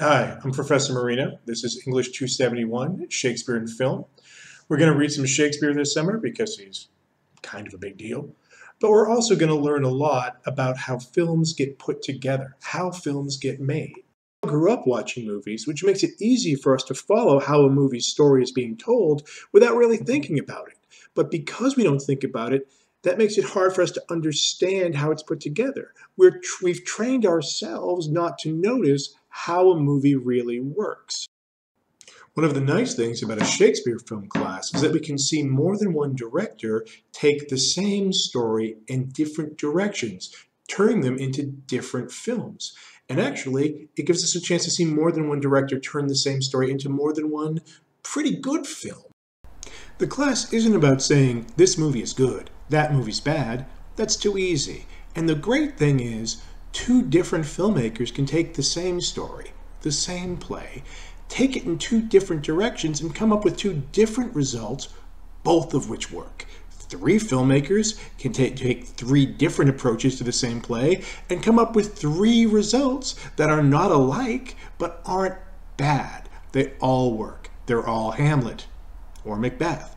Hi, I'm Professor Marino. This is English 271, Shakespeare and Film. We're going to read some Shakespeare this summer because he's kind of a big deal. But we're also going to learn a lot about how films get put together, how films get made. I grew up watching movies, which makes it easy for us to follow how a movie's story is being told without really thinking about it. But because we don't think about it, that makes it hard for us to understand how it's put together. We're we've trained ourselves not to notice how a movie really works. One of the nice things about a Shakespeare film class is that we can see more than one director take the same story in different directions, turning them into different films. And actually, it gives us a chance to see more than one director turn the same story into more than one pretty good film. The class isn't about saying, this movie is good, that movie's bad. That's too easy. And the great thing is, two different filmmakers can take the same story, the same play, take it in two different directions and come up with two different results, both of which work. Three filmmakers can take, take three different approaches to the same play and come up with three results that are not alike but aren't bad. They all work. They're all Hamlet or Macbeth.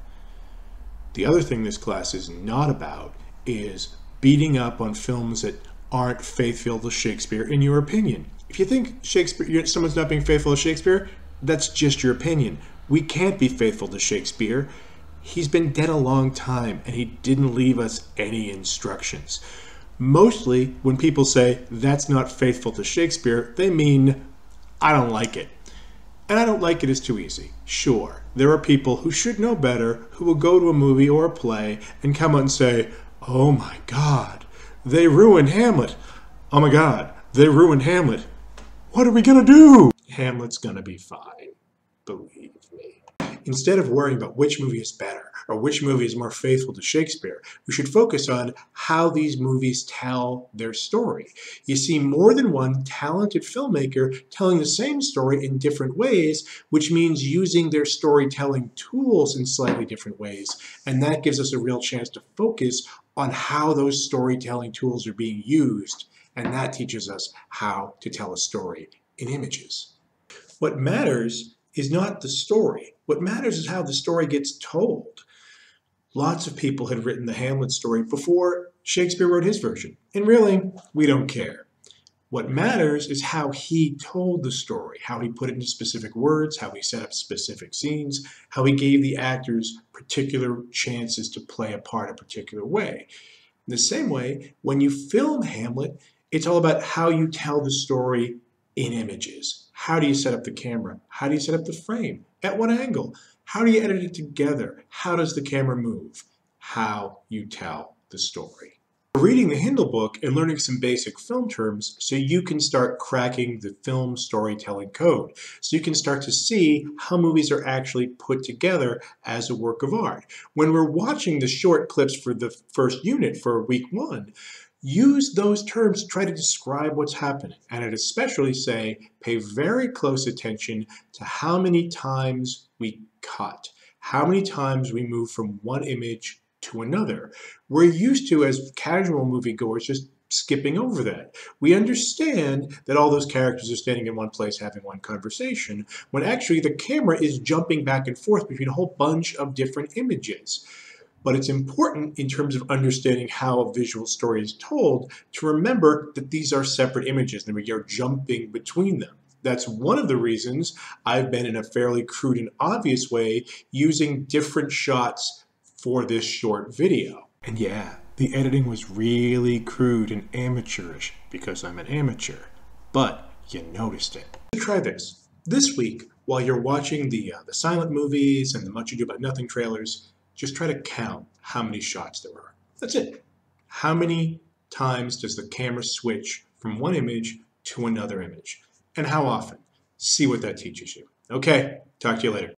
The other thing this class is not about is beating up on films that aren't faithful to Shakespeare in your opinion. If you think Shakespeare, someone's not being faithful to Shakespeare, that's just your opinion. We can't be faithful to Shakespeare. He's been dead a long time and he didn't leave us any instructions. Mostly, when people say that's not faithful to Shakespeare, they mean I don't like it. And I don't like it is too easy. Sure, there are people who should know better who will go to a movie or a play and come out and say, Oh my God, they ruined Hamlet. Oh my God, they ruined Hamlet. What are we to do? Hamlet's to be fine. Believe me. Instead of worrying about which movie is better or which movie is more faithful to Shakespeare, we should focus on how these movies tell their story. You see more than one talented filmmaker telling the same story in different ways, which means using their storytelling tools in slightly different ways. And that gives us a real chance to focus on how those storytelling tools are being used. And that teaches us how to tell a story in images. What matters is not the story. What matters is how the story gets told. Lots of people had written the Hamlet story before Shakespeare wrote his version. And really, we don't care. What matters is how he told the story, how he put it into specific words, how he set up specific scenes, how he gave the actors particular chances to play a part a particular way. In the same way, when you film Hamlet, it's all about how you tell the story in images. How do you set up the camera? How do you set up the frame? At what angle? How do you edit it together? How does the camera move? How you tell the story. Reading the Hindle book and learning some basic film terms so you can start cracking the film storytelling code. So you can start to see how movies are actually put together as a work of art. When we're watching the short clips for the first unit for week one, use those terms to try to describe what's happening. And I'd especially say pay very close attention to how many times we cut, how many times we move from one image to another. We're used to, as casual moviegoers, just skipping over that. We understand that all those characters are standing in one place having one conversation, when actually the camera is jumping back and forth between a whole bunch of different images. But it's important in terms of understanding how a visual story is told to remember that these are separate images and we are jumping between them. That's one of the reasons I've been in a fairly crude and obvious way using different shots for this short video. And yeah, the editing was really crude and amateurish because I'm an amateur, but you noticed it. Try this. This week, while you're watching the, uh, the silent movies and the Much Ado About Nothing trailers, just try to count how many shots there are. That's it. How many times does the camera switch from one image to another image? And how often? See what that teaches you. Okay, talk to you later.